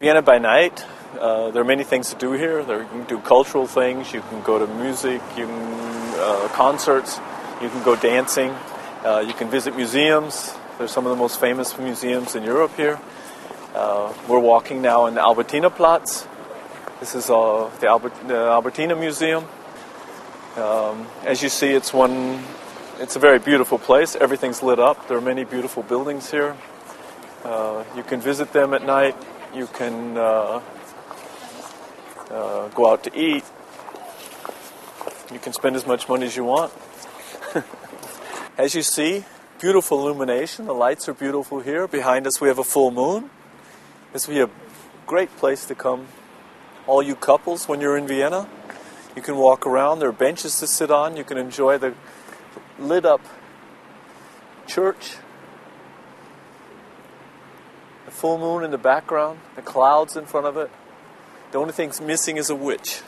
Vienna by night, uh, there are many things to do here. There, you can do cultural things, you can go to music, you can uh, concerts, you can go dancing, uh, you can visit museums. There's some of the most famous museums in Europe here. Uh, we're walking now in the Albertina Platz. This is uh, the, Albert, the Albertina Museum. Um, as you see, it's one. It's a very beautiful place. Everything's lit up. There are many beautiful buildings here. Uh, you can visit them at night. You can uh, uh, go out to eat. You can spend as much money as you want. as you see, beautiful illumination. The lights are beautiful here. Behind us, we have a full moon. This will be a great place to come. All you couples, when you're in Vienna, you can walk around. There are benches to sit on. You can enjoy the lit up church. The full moon in the background, the clouds in front of it. The only thing missing is a witch.